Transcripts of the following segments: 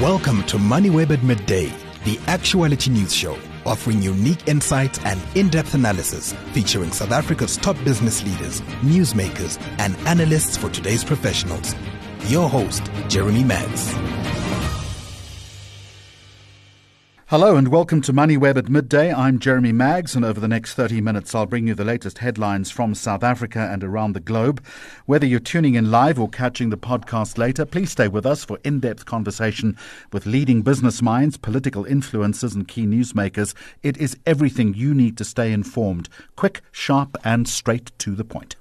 Welcome to MoneyWeb at Midday, the actuality news show offering unique insights and in-depth analysis featuring South Africa's top business leaders, newsmakers, and analysts for today's professionals. Your host, Jeremy Maggs. Hello and welcome to MoneyWeb at midday. I'm Jeremy Maggs, and over the next 30 minutes, I'll bring you the latest headlines from South Africa and around the globe. Whether you're tuning in live or catching the podcast later, please stay with us for in depth conversation with leading business minds, political influencers, and key newsmakers. It is everything you need to stay informed quick, sharp, and straight to the point.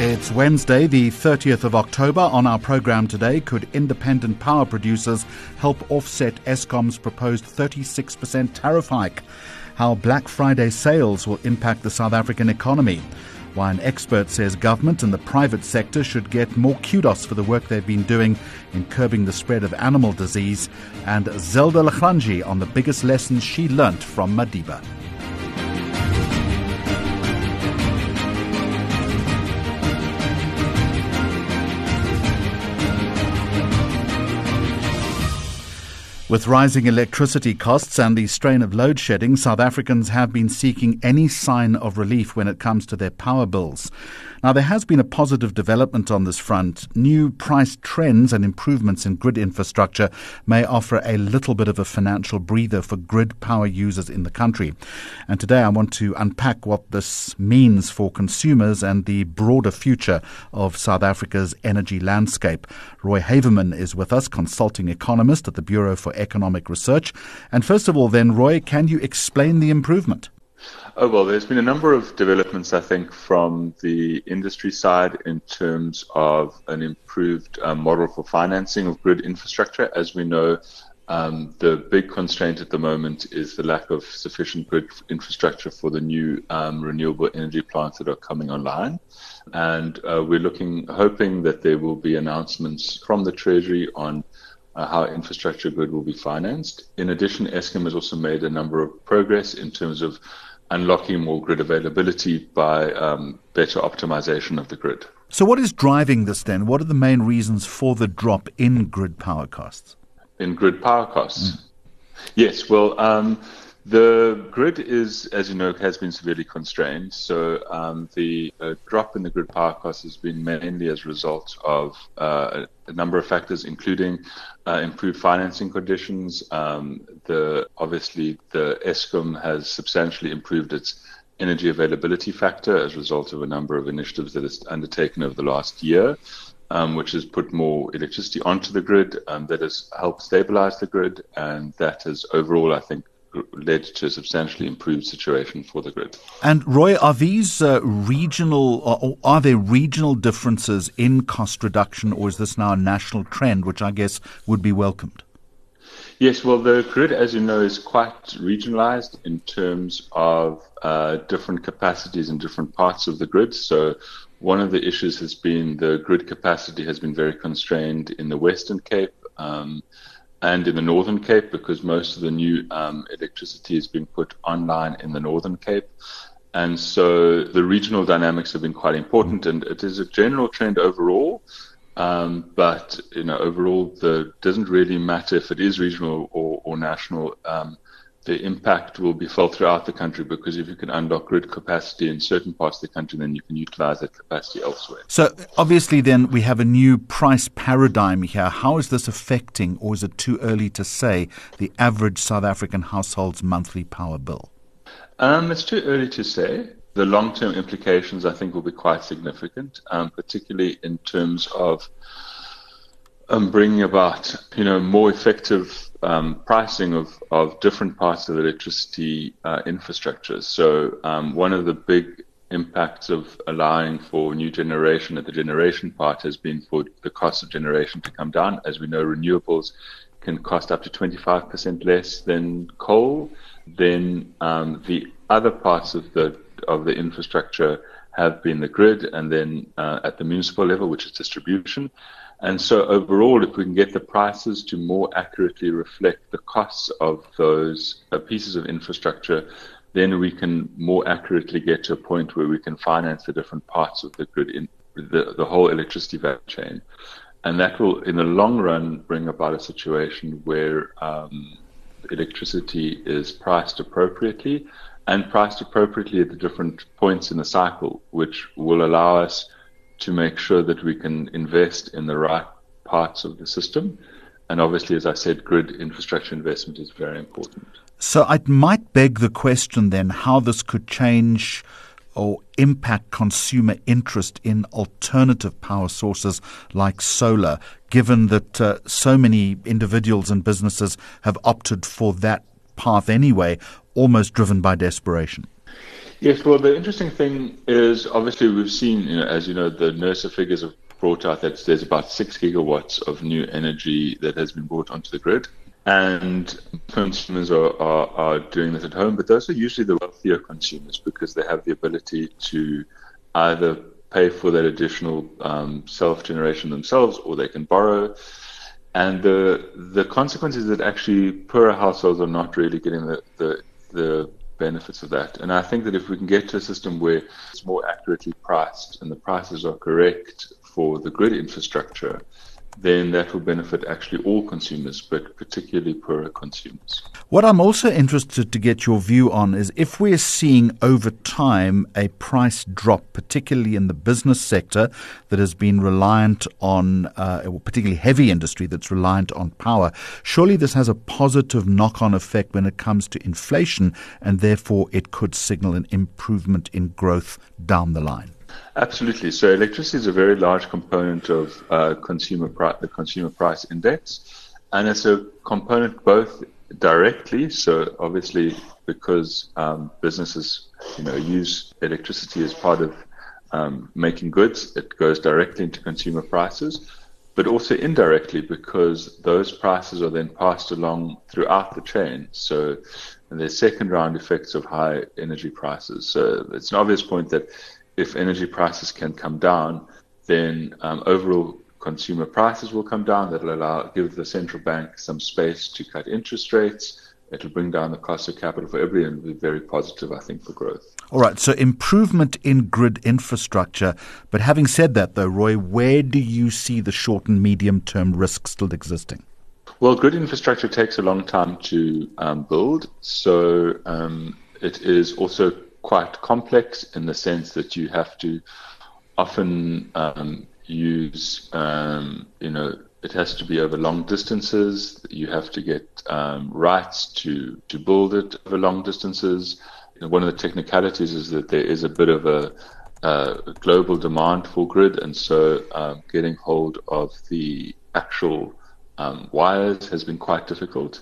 It's Wednesday, the 30th of October. On our program today, could independent power producers help offset Eskom's proposed 36% tariff hike? How Black Friday sales will impact the South African economy? Why an expert says government and the private sector should get more kudos for the work they've been doing in curbing the spread of animal disease. And Zelda la Grange on the biggest lessons she learnt from Madiba. With rising electricity costs and the strain of load shedding, South Africans have been seeking any sign of relief when it comes to their power bills. Now, there has been a positive development on this front. New price trends and improvements in grid infrastructure may offer a little bit of a financial breather for grid power users in the country. And today I want to unpack what this means for consumers and the broader future of South Africa's energy landscape. Roy Havemann is with us, consulting economist at the Bureau for Economic Research. And first of all, then, Roy, can you explain the improvement? Oh, well, there's been a number of developments, I think, from the industry side in terms of an improved um, model for financing of grid infrastructure. As we know, um, the big constraint at the moment is the lack of sufficient grid infrastructure for the new um, renewable energy plants that are coming online. And uh, we're looking, hoping that there will be announcements from the Treasury on uh, how infrastructure grid will be financed. In addition, Eskom has also made a number of progress in terms of unlocking more grid availability by um, better optimization of the grid. So, what is driving this then? What are the main reasons for the drop in grid power costs? In grid power costs? Mm. Yes, well, um, the grid is, as you know, has been severely constrained. So um, the uh, drop in the grid power cost has been mainly as a result of uh, a number of factors, including uh, improved financing conditions. Um, the obviously the Eskom has substantially improved its energy availability factor as a result of a number of initiatives that it's undertaken over the last year. Um, which has put more electricity onto the grid, um, that has helped stabilize the grid, and that has overall, I think, led to a substantially improved situation for the grid. And Roy, are these uh, regional, or are there regional differences in cost reduction, or is this now a national trend, which I guess would be welcomed? Yes, well, the grid, as you know, is quite regionalized in terms of uh, different capacities in different parts of the grid. So, one of the issues has been the grid capacity has been very constrained in the Western Cape. Um, and in the Northern Cape because most of the new um, electricity is being put online in the Northern Cape. And so the regional dynamics have been quite important, and it is a general trend overall. Um, but you know, overall, the doesn't really matter if it is regional or, or national. Um, the impact will be felt throughout the country because if you can unlock grid capacity in certain parts of the country, then you can utilize that capacity elsewhere. So, obviously, then we have a new price paradigm here. How is this affecting, or is it too early to say, the average South African household's monthly power bill? Um, it's too early to say. The long term implications, I think, will be quite significant, um, particularly in terms of um, bringing about, you know, more effective um, pricing of, of different parts of electricity uh, infrastructure. So um, one of the big impacts of allowing for new generation at the generation part has been for the cost of generation to come down. As we know, renewables can cost up to 25% less than coal. Then um, the other parts of the of the infrastructure have been the grid, and then uh, at the municipal level, which is distribution. And so overall, if we can get the prices to more accurately reflect the costs of those uh, pieces of infrastructure, then we can more accurately get to a point where we can finance the different parts of the grid in the, the whole electricity value chain. And that will, in the long run, bring about a situation where um, electricity is priced appropriately and priced appropriately at the different points in the cycle, which will allow us to make sure that we can invest in the right parts of the system. And obviously, as I said, grid infrastructure investment is very important. So it might beg the question then how this could change or impact consumer interest in alternative power sources like solar, given that uh, so many individuals and businesses have opted for that path anyway, almost driven by desperation? Yes, well, the interesting thing is obviously we've seen, you know, as you know, the NERSA figures have brought out that there's about six gigawatts of new energy that has been brought onto the grid. And consumers are, are, are doing this at home, but those are usually the wealthier consumers because they have the ability to either pay for that additional um, self generation themselves or they can borrow. And the the consequence is that actually poorer households are not really getting the, the, the benefits of that. And I think that if we can get to a system where it's more accurately priced and the prices are correct for the grid infrastructure, then that will benefit actually all consumers, but particularly poorer consumers. What I'm also interested to get your view on is if we're seeing over time a price drop, particularly in the business sector that has been reliant on, uh, particularly heavy industry that's reliant on power, surely this has a positive knock on effect when it comes to inflation, and therefore it could signal an improvement in growth down the line. Absolutely. So electricity is a very large component of uh, consumer pri- the consumer price index, and it's a component both directly. So obviously, because um, businesses you know use electricity as part of um, making goods, it goes directly into consumer prices, but also indirectly because those prices are then passed along throughout the chain. So there's second round effects of high energy prices. So it's an obvious point that if energy prices can come down, then um, overall consumer prices will come down. That'll allow give the central bank some space to cut interest rates. It'll bring down the cost of capital for everyone and be very positive, I think, for growth. All right, so improvement in grid infrastructure. But having said that, though, Roy, where do you see the short and medium term risks still existing? Well, grid infrastructure takes a long time to um, build. So um, it is also quite complex in the sense that you have to often um, use, um, you know, it has to be over long distances. You have to get um, rights to, to build it over long distances. One of the technicalities is that there is a bit of a, a global demand for grid, and so um, getting hold of the actual um, wires has been quite difficult.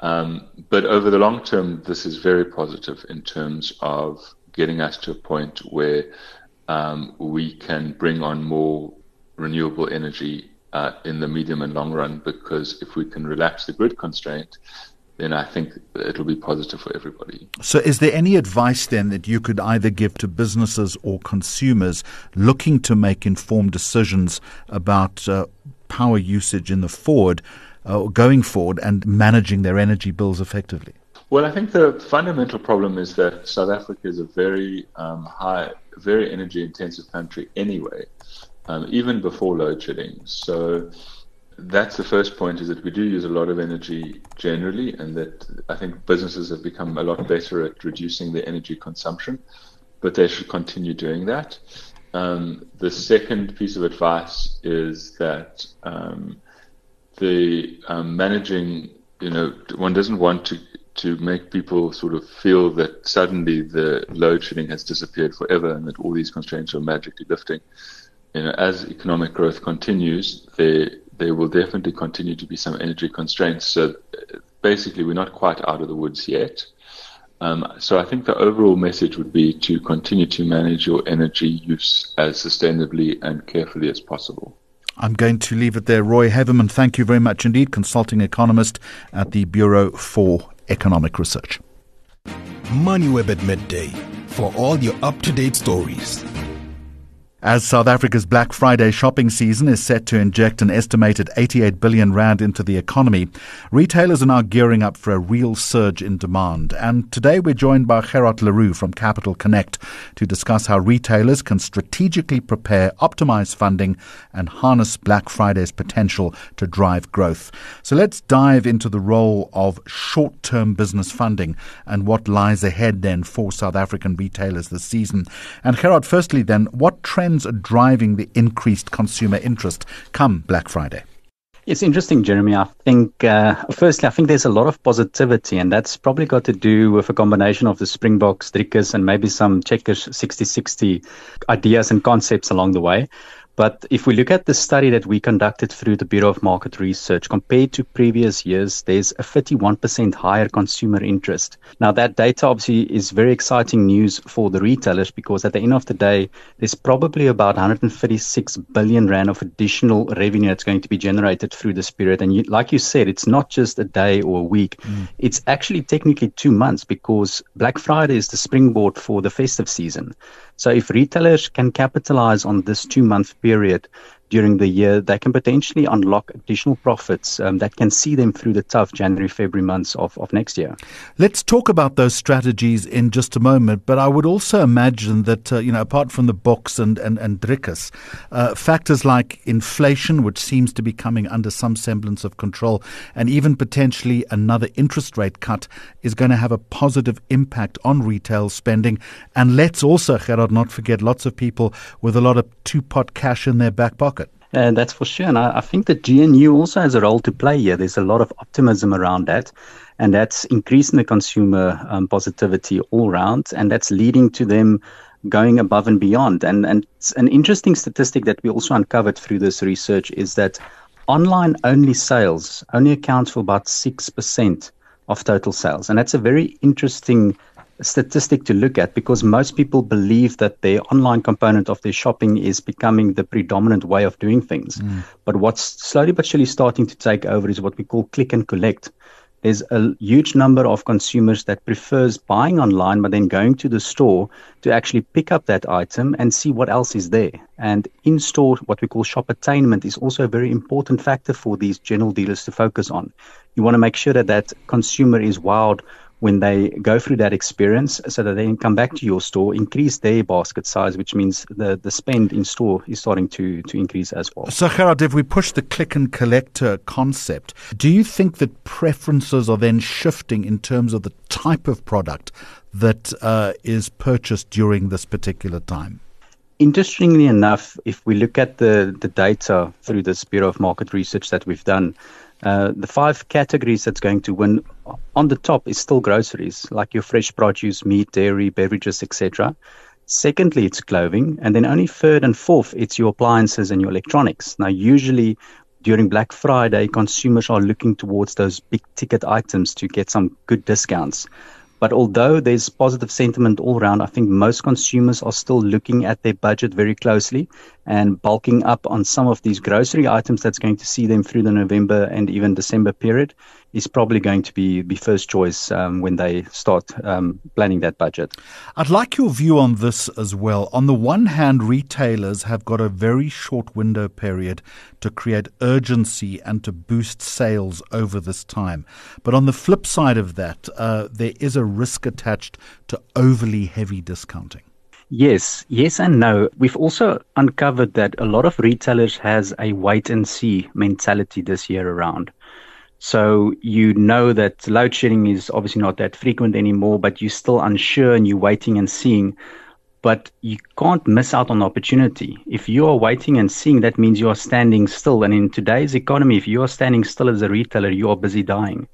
Um, but over the long term, this is very positive in terms of getting us to a point where um, we can bring on more renewable energy uh, in the medium and long run. Because if we can relax the grid constraint, then I think it'll be positive for everybody. So, is there any advice then that you could either give to businesses or consumers looking to make informed decisions about uh, power usage in the forward? Uh, going forward and managing their energy bills effectively? Well, I think the fundamental problem is that South Africa is a very um, high, very energy intensive country anyway, um, even before load shedding. So that's the first point is that we do use a lot of energy generally, and that I think businesses have become a lot better at reducing their energy consumption, but they should continue doing that. Um, the second piece of advice is that um, the um, managing, you know, one doesn't want to to make people sort of feel that suddenly the load shedding has disappeared forever and that all these constraints are magically lifting. You know, as economic growth continues, there there will definitely continue to be some energy constraints. So basically, we're not quite out of the woods yet. Um, so I think the overall message would be to continue to manage your energy use as sustainably and carefully as possible. I'm going to leave it there. Roy Havemann, thank you very much indeed, consulting economist at the Bureau for Economic Research. MoneyWeb at midday for all your up to date stories. As South Africa's Black Friday shopping season is set to inject an estimated 88 billion rand into the economy, retailers are now gearing up for a real surge in demand. And today we're joined by Gerard Leroux from Capital Connect to discuss how retailers can strategically prepare, optimize funding, and harness Black Friday's potential to drive growth. So let's dive into the role of short-term business funding and what lies ahead then for South African retailers this season. And Gerard, firstly then, what trends trends are driving the increased consumer interest come Black Friday? It's interesting, Jeremy. I think, uh, firstly, I think there's a lot of positivity, and that's probably got to do with a combination of the Springboks, Dricus, and maybe some Checkers Sixty60 ideas and concepts along the way. But if we look at the study that we conducted through the Bureau of Market Research, compared to previous years, there's a 51% higher consumer interest. Now, that data obviously is very exciting news for the retailers because at the end of the day, there's probably about 136 billion Rand of additional revenue that's going to be generated through this period. And you, like you said, it's not just a day or a week, mm. it's actually technically two months because Black Friday is the springboard for the festive season. So if retailers can capitalize on this two month period, during the year, they can potentially unlock additional profits um, that can see them through the tough January, February months of, of next year. Let's talk about those strategies in just a moment. But I would also imagine that, uh, you know, apart from the Boks and, and, and Dricus, uh, factors like inflation, which seems to be coming under some semblance of control, and even potentially another interest rate cut is going to have a positive impact on retail spending. And let's also, Gerard, not forget lots of people with a lot of two pot cash in their back pocket. Uh, that's for sure. And I, I, think that GNU also has a role to play here. There's a lot of optimism around that. And that's increasing the consumer um, positivity all around. And that's leading to them going above and beyond. And, and an interesting statistic that we also uncovered through this research is that online only sales only accounts for about 6% of total sales. And that's a very interesting statistic to look at because most people believe that the online component of their shopping is becoming the predominant way of doing things. Mm. But what's slowly but surely starting to take over is what we call click and collect. There's a huge number of consumers that prefers buying online but then going to the store to actually pick up that item and see what else is there. And in-store, what we call shoppertainment is also a very important factor for these general dealers to focus on. You want to make sure that that consumer is wowed when they go through that experience so that they can come back to your store, increase their basket size, which means the, the spend in store is starting to, to increase as well. So, Gerard, if we push the click and collect concept, do you think that preferences are then shifting in terms of the type of product that uh, is purchased during this particular time? Interestingly enough, if we look at the, the data through this Bureau of Market Research that we've done, uh, the five categories that's going to win on the top is still groceries, like your fresh produce, meat, dairy, beverages, etc. Secondly, it's clothing, and then only third and fourth, it's your appliances and your electronics. Now, usually during Black Friday, consumers are looking towards those big ticket items to get some good discounts. But although there's positive sentiment all around, I think most consumers are still looking at their budget very closely and bulking up on some of these grocery items that's going to see them through the November and even December period is probably going to be, be first choice um, when they start um, planning that budget. I'd like your view on this as well. On the one hand, retailers have got a very short window period to create urgency and to boost sales over this time. But on the flip side of that, uh, there is a risk attached to overly heavy discounting. Yes, yes and no. We've also uncovered that a lot of retailers has a wait and see mentality this year around. So you know that load shedding is obviously not that frequent anymore, but you're still unsure and you're waiting and seeing. But you can't miss out on opportunity. If you are waiting and seeing, that means you are standing still. And in today's economy, if you are standing still as a retailer, you are busy dying.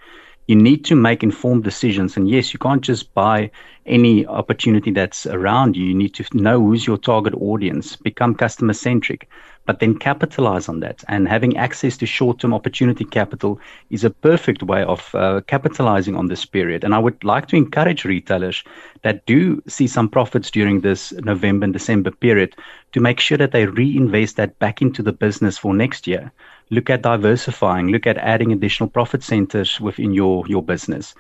You need to make informed decisions. And yes, you can't just buy any opportunity that's around you. You need to know who's your target audience, become customer centric but then capitalize on that. And having access to short term opportunity capital is a perfect way of uh, capitalizing on this period. And I would like to encourage retailers that do see some profits during this November and December period to make sure that they reinvest that back into the business for next year. Look at diversifying, look at adding additional profit centers within your, your business.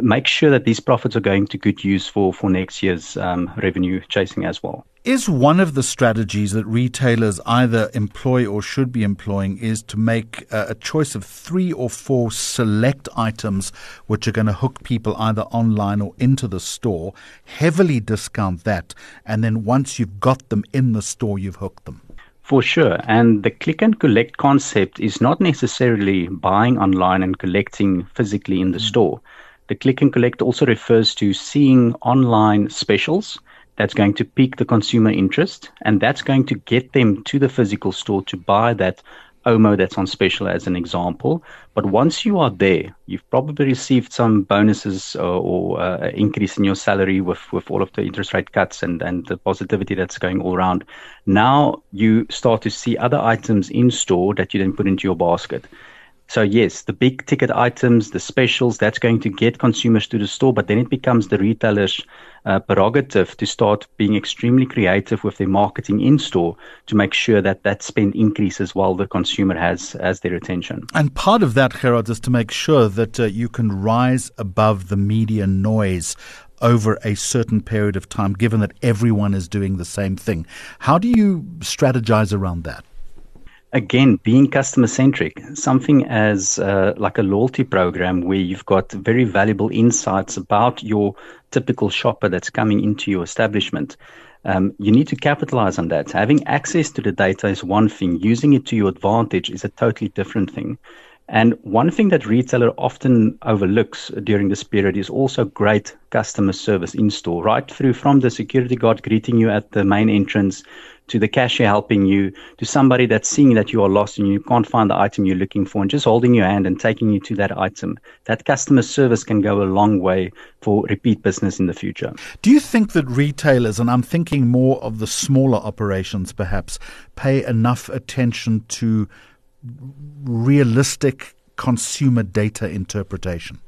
Make sure that these profits are going to good use for, for next year's um, revenue chasing as well. Is one of the strategies that retailers either employ or should be employing is to make a choice of three or four select items which are going to hook people either online or into the store, heavily discount that, and then once you've got them in the store, you've hooked them? For sure. And the click and collect concept is not necessarily buying online and collecting physically in the mm. store. The click and collect also refers to seeing online specials that's going to pique the consumer interest and that's going to get them to the physical store to buy that Omo that's on special as an example. But once you are there, you've probably received some bonuses or, or uh, increase in your salary with, with all of the interest rate cuts and, and the positivity that's going all around. Now you start to see other items in store that you then put into your basket. So yes, the big ticket items, the specials, that's going to get consumers to the store, but then it becomes the retailer's uh, prerogative to start being extremely creative with their marketing in store to make sure that that spend increases while the consumer has has their attention. And part of that, Gerard, is to make sure that uh, you can rise above the media noise over a certain period of time, given that everyone is doing the same thing. How do you strategize around that? Again being customer centric something as uh, like a loyalty program where you've got very valuable insights about your typical shopper that's coming into your establishment. Um, you need to capitalize on that. Having access to the data is one thing. Using it to your advantage is a totally different thing. And one thing that retailer often overlooks during this period is also great customer service in store, right through from the security guard greeting you at the main entrance to the cashier helping you, to somebody that's seeing that you are lost and you can't find the item you're looking for and just holding your hand and taking you to that item. That customer service can go a long way for repeat business in the future. Do you think that retailers, and I'm thinking more of the smaller operations perhaps, pay enough attention to realistic consumer data interpretation?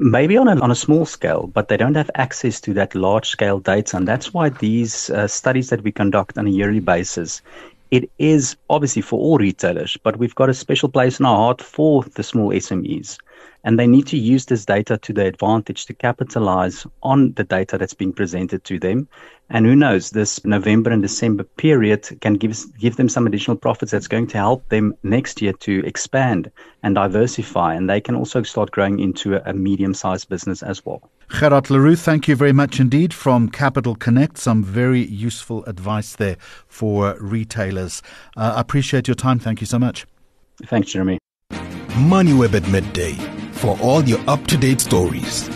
Maybe on a, on a small scale, but they don't have access to that large scale data. And that's why these uh, studies that we conduct on a yearly basis, it is obviously for all retailers, but we've got a special place in our heart for the small SMEs. And they need to use this data to their advantage to capitalize on the data that's being presented to them and who knows, this November and December period can give, give them some additional profits that's going to help them next year to expand and diversify. And they can also start growing into a, a medium sized business as well. Gerard Leroux, thank you very much indeed from Capital Connect. Some very useful advice there for retailers. Uh, I appreciate your time. Thank you so much. Thanks, Jeremy. MoneyWeb at midday for all your up to date stories.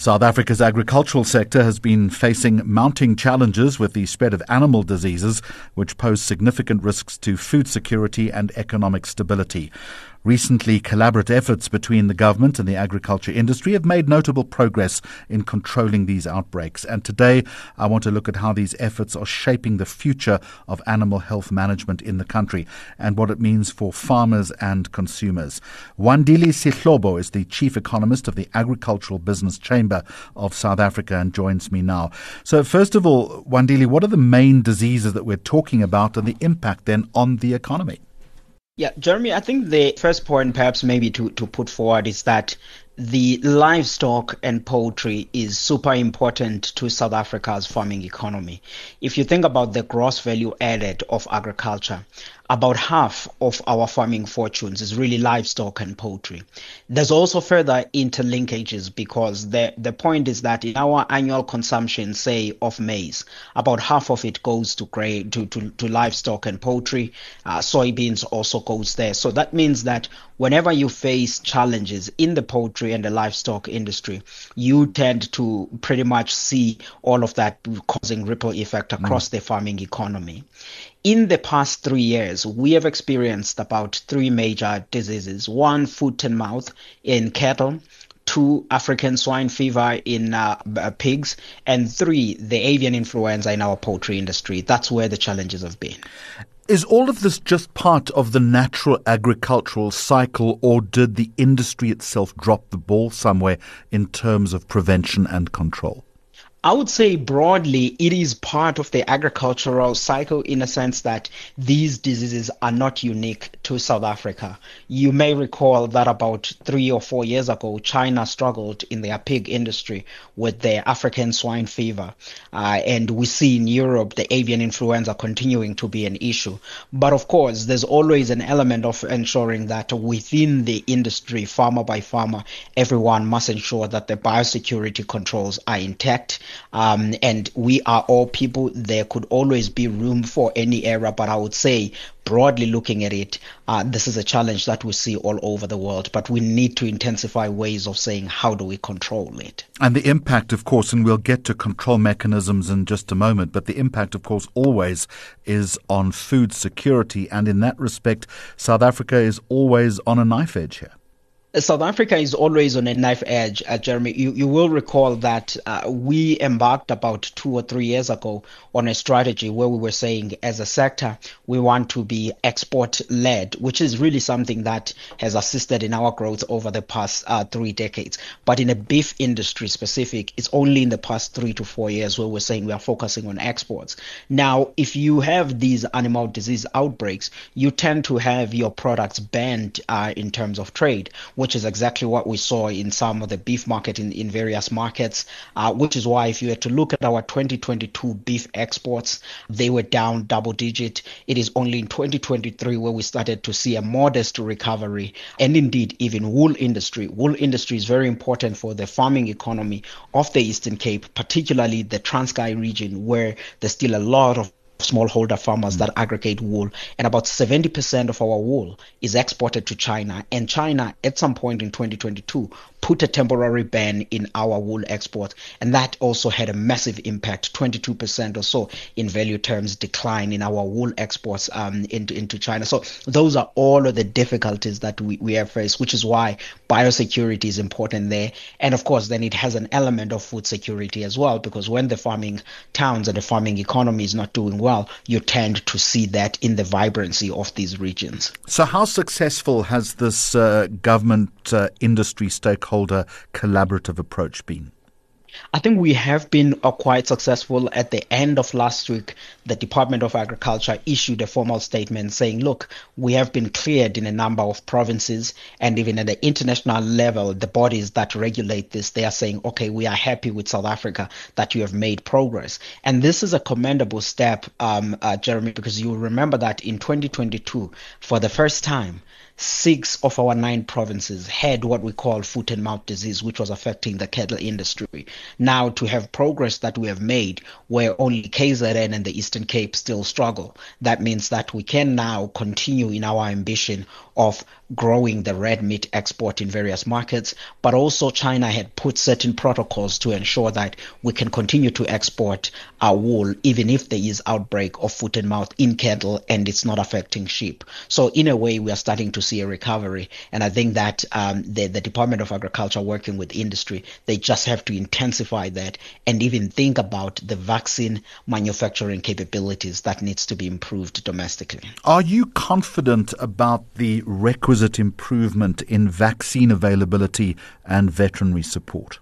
South Africa's agricultural sector has been facing mounting challenges with the spread of animal diseases, which pose significant risks to food security and economic stability. Recently, collaborative efforts between the government and the agriculture industry have made notable progress in controlling these outbreaks. And today, I want to look at how these efforts are shaping the future of animal health management in the country and what it means for farmers and consumers. Wandile Sihlobo is the chief economist of the Agricultural Business Chamber of South Africa and joins me now. So, first of all, Wandile, what are the main diseases that we're talking about and the impact then on the economy? Yeah, Jeremy, I think the first point perhaps maybe to, to put forward is that the livestock and poultry is super important to South Africa's farming economy. If you think about the gross value added of agriculture, about half of our farming fortunes is really livestock and poultry. There's also further interlinkages because the, the point is that in our annual consumption, say, of maize, about half of it goes to to, to, to livestock and poultry. Uh, soybeans also goes there. So that means that whenever you face challenges in the poultry and the livestock industry, you tend to pretty much see all of that causing ripple effect across mm. the farming economy. In the past three years, we have experienced about three major diseases. One, foot and mouth in cattle, two, African swine fever in uh, uh, pigs, and three, the avian influenza in our poultry industry. That's where the challenges have been. Is all of this just part of the natural agricultural cycle, or did the industry itself drop the ball somewhere in terms of prevention and control? I would say broadly, it is part of the agricultural cycle in a sense that these diseases are not unique to South Africa. You may recall that about three or four years ago, China struggled in their pig industry with the African swine fever. Uh, and we see in Europe the avian influenza continuing to be an issue. But of course, there's always an element of ensuring that within the industry, farmer by farmer, everyone must ensure that the biosecurity controls are intact um, and we are all people. There could always be room for any error, but I would say broadly looking at it, uh, this is a challenge that we see all over the world, but we need to intensify ways of saying how do we control it. And the impact, of course, and we'll get to control mechanisms in just a moment, but the impact, of course, always is on food security. And in that respect, South Africa is always on a knife edge here. South Africa is always on a knife edge, uh, Jeremy. You, you will recall that uh, we embarked about two or three years ago on a strategy where we were saying, as a sector, we want to be export led, which is really something that has assisted in our growth over the past uh, three decades. But in a beef industry specific, it's only in the past three to four years where we're saying we are focusing on exports. Now, if you have these animal disease outbreaks, you tend to have your products banned uh, in terms of trade which is exactly what we saw in some of the beef market in, in various markets, uh, which is why if you were to look at our 2022 beef exports, they were down double digit. It is only in 2023 where we started to see a modest recovery. And indeed, even wool industry. Wool industry is very important for the farming economy of the Eastern Cape, particularly the Transkei region, where there's still a lot of smallholder farmers that aggregate wool, and about 70% of our wool is exported to China. And China, at some point in 2022, put a temporary ban in our wool exports, and that also had a massive impact 22% or so in value terms decline in our wool exports um, into, into China. So, those are all of the difficulties that we, we have faced, which is why biosecurity is important there. And of course, then it has an element of food security as well, because when the farming towns and the farming economy is not doing well, you tend to see that in the vibrancy of these regions. So, how successful has this uh, government uh, industry stakeholder? Stakeholder collaborative approach been? I think we have been uh, quite successful. At the end of last week, the Department of Agriculture issued a formal statement saying, look, we have been cleared in a number of provinces, and even at the international level, the bodies that regulate this, they are saying, okay, we are happy with South Africa that you have made progress. And this is a commendable step, um, uh, Jeremy, because you remember that in 2022, for the first time, six of our nine provinces had what we call foot and mouth disease, which was affecting the cattle industry. Now, to have progress that we have made, where only KZN and the Eastern Cape still struggle, that means that we can now continue in our ambition of growing the red meat export in various markets, but also China had put certain protocols to ensure that we can continue to export our wool even if there is outbreak of foot and mouth in cattle and it's not affecting sheep. So in a way, we are starting to see a recovery, and I think that um, the the Department of Agriculture working with industry, they just have to intensify that and even think about the vaccine manufacturing capabilities that needs to be improved domestically. Are you confident about the requisite improvement in vaccine availability and veterinary support?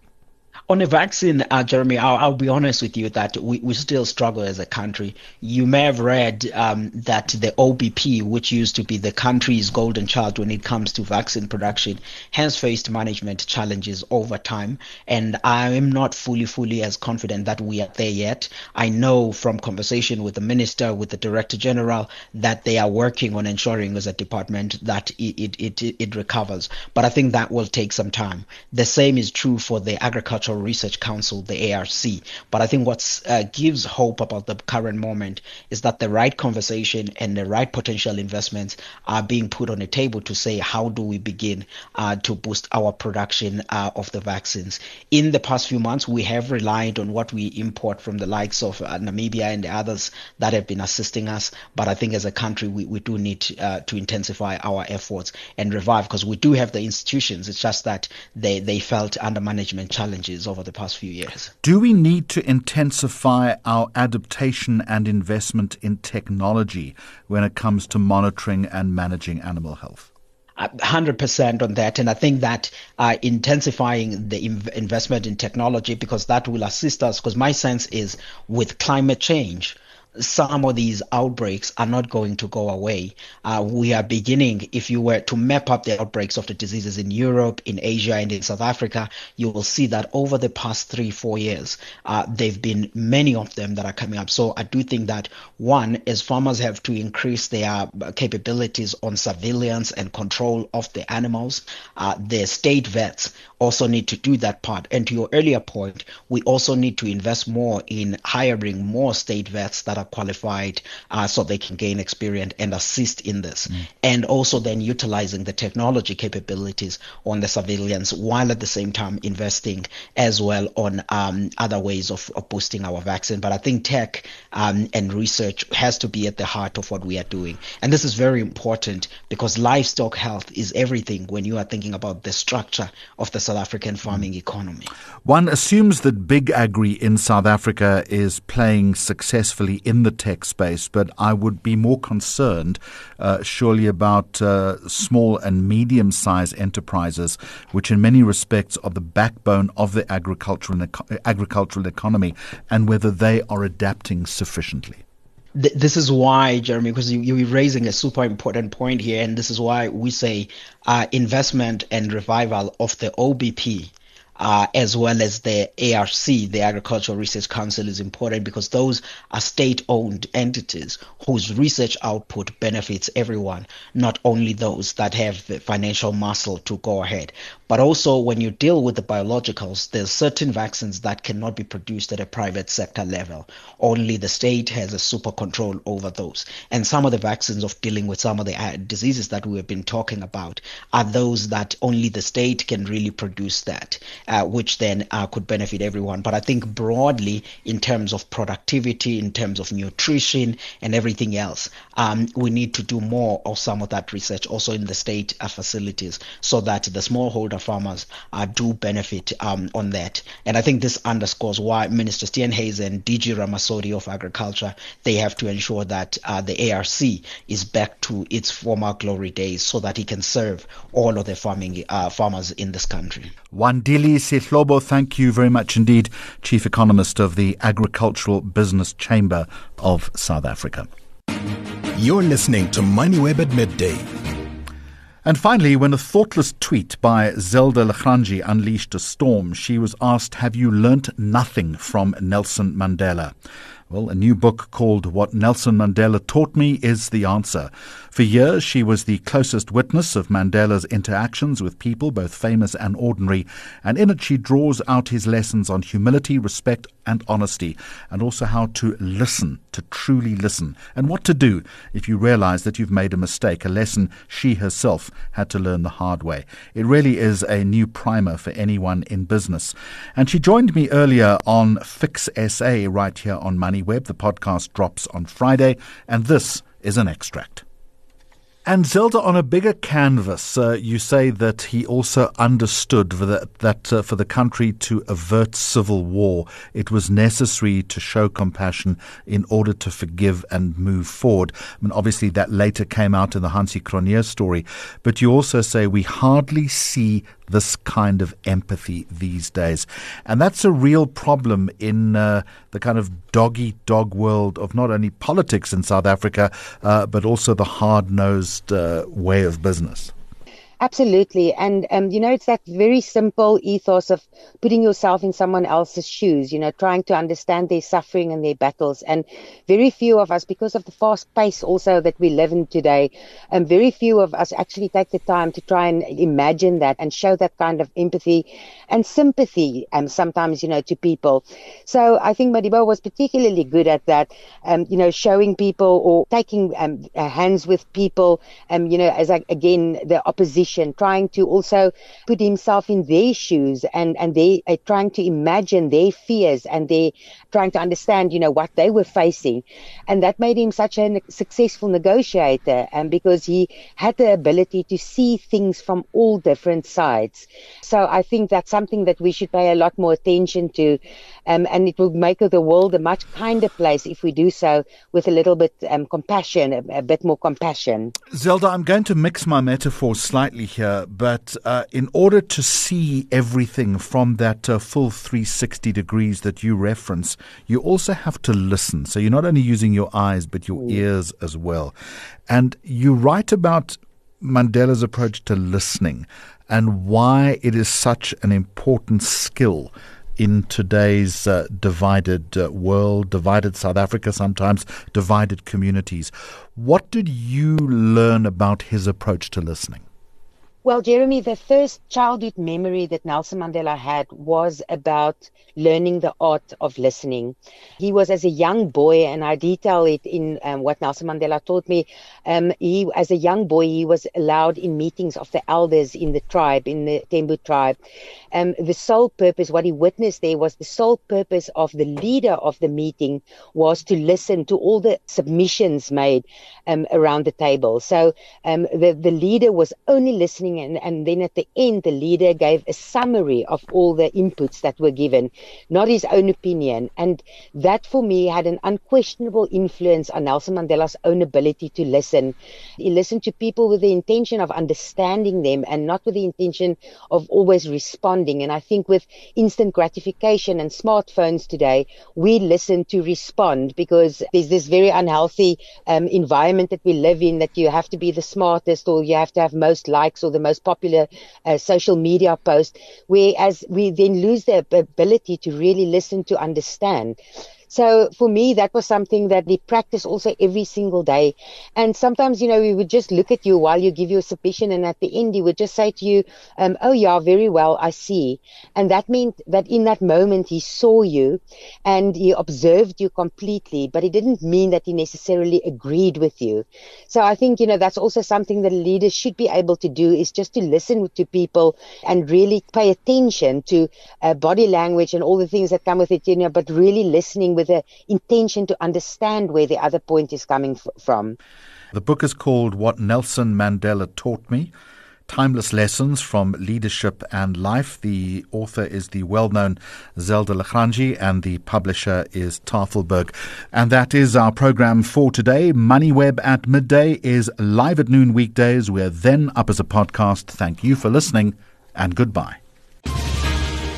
On a vaccine, uh, Jeremy, I'll, I'll, be honest with you that we, we still struggle as a country. You may have read um, that the OBP, which used to be the country's golden child when it comes to vaccine production, has faced management challenges over time. And I am not fully, fully as confident that we are there yet. I know from conversation with the minister, with the director general, that they are working on ensuring as a department that it, it, it, it recovers. But I think that will take some time. The same is true for the agricultural Research Council, the ARC. But I think what uh, gives hope about the current moment is that the right conversation and the right potential investments are being put on the table to say how do we begin uh, to boost our production uh, of the vaccines. In the past few months, we have relied on what we import from the likes of uh, Namibia and the others that have been assisting us. But I think as a country, we, we do need uh, to intensify our efforts and revive because we do have the institutions. It's just that they, they felt under management challenges over the past few years. Do we need to intensify our adaptation and investment in technology when it comes to monitoring and managing animal health? 100% on that. And I think that uh, intensifying the inv- investment in technology, because that will assist us, because my sense is with climate change, some of these outbreaks are not going to go away. Uh, we are beginning, if you were to map up the outbreaks of the diseases in Europe, in Asia, and in South Africa, you will see that over the past three, four years, uh, there have been many of them that are coming up. So I do think that one, as farmers have to increase their capabilities on surveillance and control of the animals, uh, the state vets also need to do that part. And to your earlier point, we also need to invest more in hiring more state vets that are qualified uh, so they can gain experience and assist in this. Mm. And also then utilizing the technology capabilities on the surveillance while at the same time investing as well on um, other ways of, of, boosting our vaccine. But I think tech um, and research has to be at the heart of what we are doing. And this is very important because livestock health is everything when you are thinking about the structure of the South African farming economy. One assumes that big agri in South Africa is playing successfully in the tech space, but I would be more concerned, uh, surely, about uh, small and medium sized enterprises, which in many respects are the backbone of the agricultural, agricultural economy, and whether they are adapting sufficiently. This is why, Jeremy, because you, you're raising a super important point here, and this is why we say uh, investment and revival of the OBP uh, as well as the ARC, the Agricultural Research Council, is important because those are state owned entities whose research output benefits everyone, not only those that have the financial muscle to go ahead. But also, when you deal with the biologicals, there's certain vaccines that cannot be produced at a private sector level. Only the state has a super control over those. And some of the vaccines of dealing with some of the uh, diseases that we have been talking about are those that only the state can really produce that uh, which then uh, could benefit everyone. But I think broadly, in terms of productivity, in terms of nutrition, and everything else, um, we need to do more of some of that research also in the state uh, facilities so that the smallholder farmers uh, do benefit um, on that. And I think this underscores why Minister Steenhuisen and DG Ramasodi of Agriculture, they have to ensure that uh, the ARC is back to its former glory days so that it can serve all of the farming uh, farmers in this country. Sihlobo, thank you very much indeed, Chief Economist of the Agricultural Business Chamber of South Africa. You're listening to MoneyWeb at midday. And finally, when a thoughtless tweet by Zelda la Grange unleashed a storm, she was asked, Have you learnt nothing from Nelson Mandela? Well, a new book called What Nelson Mandela Taught Me is the answer. For years, she was the closest witness of Mandela's interactions with people, both famous and ordinary, and in it she draws out his lessons on humility, respect, and honesty, and also how to listen, to truly listen, and what to do if you realize that you've made a mistake, a lesson she herself had to learn the hard way. It really is a new primer for anyone in business. And she joined me earlier on Fix SA right here on MoneyWeb. The podcast drops on Friday, and this is an extract. And Zelda, on a bigger canvas, uh, you say that he also understood that, that uh, for the country to avert civil war, it was necessary to show compassion in order to forgive and move forward. I mean, obviously, that later came out in the Hansie Cronje story. But you also say we hardly see this kind of empathy these days. And that's a real problem in uh, the kind of dog eat dog world of not only politics in South Africa, uh, but also the hard nosed uh, way of business. Absolutely. And, um, you know, it's that very simple ethos of putting yourself in someone else's shoes, you know, trying to understand their suffering and their battles. And very few of us, because of the fast pace also that we live in today, um, very few of us actually take the time to try and imagine that and show that kind of empathy and sympathy, um, sometimes, you know, to people. So I think Madiba was particularly good at that, um, you know, showing people or taking um, hands with people, um, you know, as I, again, the opposition position, trying to also put himself in their shoes and, and they uh, trying to imagine their fears and they trying to understand, you know, what they were facing. And that made him such a successful negotiator and because he had the ability to see things from all different sides. So I think that's something that we should pay a lot more attention to. Um, and it will make the world a much kinder place if we do so with a little bit um, compassion, a, a, bit more compassion. Zelda, I'm going to mix my metaphors slightly here, but uh, in order to see everything from that uh, full 360 degrees that you reference, you also have to listen. So you're not only using your eyes, but your ears as well. And you write about Mandela's approach to listening and why it is such an important skill in today's uh, divided uh, world, divided South Africa, sometimes divided communities. What did you learn about his approach to listening? Well, Jeremy, the first childhood memory that Nelson Mandela had was about learning the art of listening. He was as a young boy, and I detail it in um, what Nelson Mandela taught me. Um, he, as a young boy, he was allowed in meetings of the elders in the tribe, in the Tembu tribe. Um, the sole purpose, what he witnessed there, was the sole purpose of the leader of the meeting was to listen to all the submissions made um, around the table. So um, the the leader was only listening and, and then at the end, the leader gave a summary of all the inputs that were given, not his own opinion. And that for me had an unquestionable influence on Nelson Mandela's own ability to listen. He listened to people with the intention of understanding them and not with the intention of always responding. And I think with instant gratification and smartphones today, we listen to respond because there's this very unhealthy um, environment that we live in that you have to be the smartest or you have to have most likes or the most popular uh, social media post, whereas we then lose the ability to really listen to understand. So for me, that was something that we practice also every single day. And sometimes, you know, we would just look at you while you give your submission. And at the end, he would just say to you, um, Oh, yeah, very well. I see. And that meant that in that moment, he saw you and he observed you completely, but it didn't mean that he necessarily agreed with you. So I think, you know, that's also something that leaders should be able to do is just to listen to people and really pay attention to uh, body language and all the things that come with it, you know, but really listening with the intention to understand where the other point is coming f- from. The book is called What Nelson Mandela Taught Me. Timeless Lessons from Leadership and Life. The author is the well known Zelda la Grange and the publisher is Tafelberg. And that is our program for today. MoneyWeb at midday is live at noon weekdays. We're then up as a podcast. Thank you for listening and goodbye.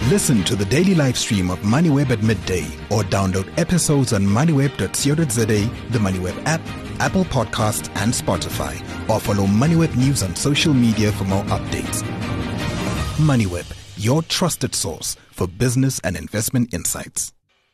Listen to the daily live stream of MoneyWeb at midday or download episodes on moneyweb.co.za, the MoneyWeb app, Apple Podcasts, and Spotify. Or follow MoneyWeb News on social media for more updates. MoneyWeb, your trusted source for business and investment insights.